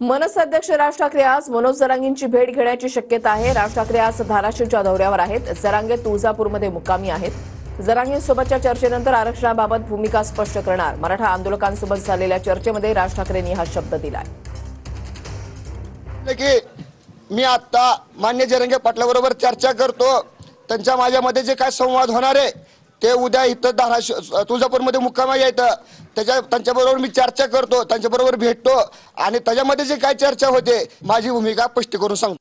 मनसे अध्यक्ष राज ठाकरे आज मनोज जरांगींची भेट घेण्याची शक्यता आहे. राज ठाकरे आज धाराशिवच्या दौऱ्यावर आहेत. जरांगे तुळजापूरमध्ये मुक्कामी आहेत. जरांगींसोबतच्या चर्चेनंतर आरक्षणाबाबत भूमिका स्पष्ट करणार. मराठा आंदोलकांसोबत झालेल्या चर्चेमध्ये राज ठाकरेंनी हा शब्द दिलाय. की मी आता मान्य जरंगे पाटलाबरोबर चर्चा करतो. त्यांच्या माझ्यामध्ये जे काय संवाद होणार आहे ते उद्या इथं धाराशिव तुळजापूरमध्ये मुक्कामा यायचं. त्याच्या त्यांच्याबरोबर मी चर्चा करतो त्यांच्याबरोबर भेटतो आणि त्याच्यामध्ये जे काय चर्चा होते माझी भूमिका स्पष्ट करून सांगतो.